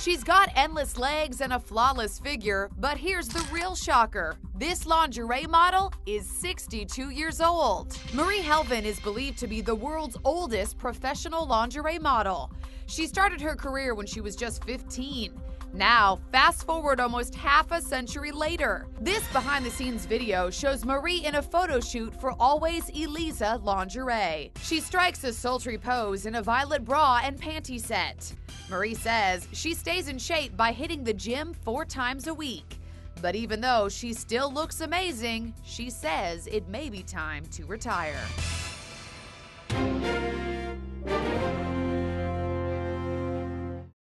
She's got endless legs and a flawless figure, but here's the real shocker. This lingerie model is 62 years old. Marie Helvin is believed to be the world's oldest professional lingerie model. She started her career when she was just 15. Now, fast forward almost half a century later. This behind the scenes video shows Marie in a photo shoot for Always Elisa lingerie. She strikes a sultry pose in a violet bra and panty set. Marie says she stays in shape by hitting the gym four times a week. But even though she still looks amazing, she says it may be time to retire.